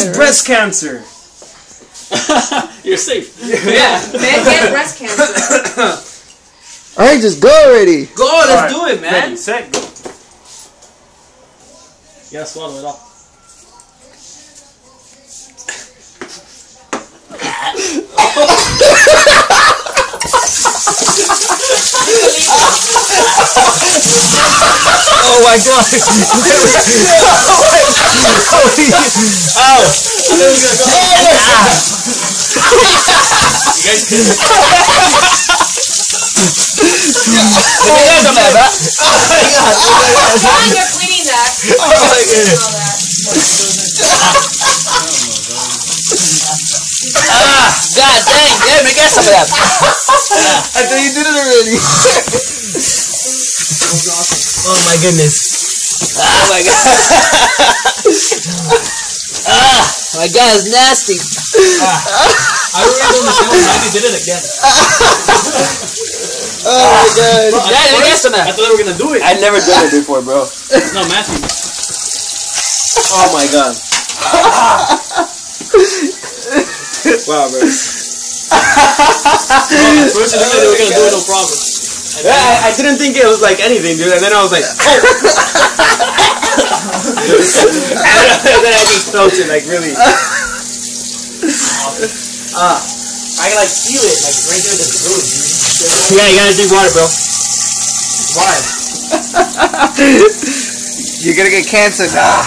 is breast cancer. You're safe. Yeah. Man, get breast cancer. Alright, just go already. Go, let's Alright, do it, man. Ready, set, go. You gotta swallow it all. Oh my god. You guys did it. Fine, you're cleaning that. Oh my goodness. All ah, that. God dang, yeah, me get some of that. I thought you did it already. Oh my goodness. Oh my god. ah, my god, it's nasty. I already understand why Matthew did it again. Oh my god. Bro, I, Yeah, let me get some of I that. thought they were gonna do it. I never done it before, bro. No, Matthew. Oh my god. wow, bro. Bro, at first I thought they were gonna do it no problem. And then- I, I didn't think it was like anything, dude. And then I was like, oh. and then I just felt it like really. Ah, I can like feel it like right there in the throat, dude. Yeah, you gotta drink water, bro. Why? You're gonna get cancer now.